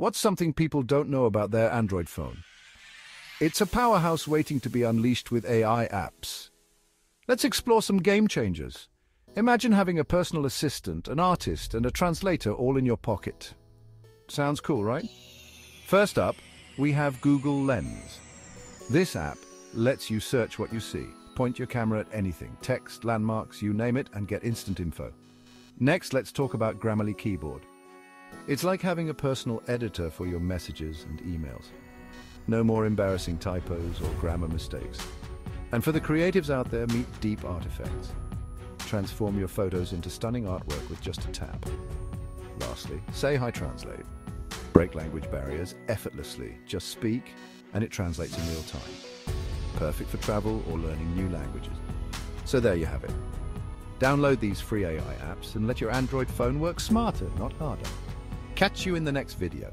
What's something people don't know about their Android phone? It's a powerhouse waiting to be unleashed with AI apps. Let's explore some game changers. Imagine having a personal assistant, an artist, and a translator all in your pocket. Sounds cool, right? First up, we have Google Lens. This app lets you search what you see, point your camera at anything, text, landmarks, you name it, and get instant info. Next, let's talk about Grammarly Keyboard. It's like having a personal editor for your messages and emails. No more embarrassing typos or grammar mistakes. And for the creatives out there, meet Deep Art Effects. Transform your photos into stunning artwork with just a tap. Lastly, Say Hi Translate. Break language barriers effortlessly. Just speak, and it translates in real time. Perfect for travel or learning new languages. So there you have it. Download these free AI apps and let your Android phone work smarter, not harder. Catch you in the next video.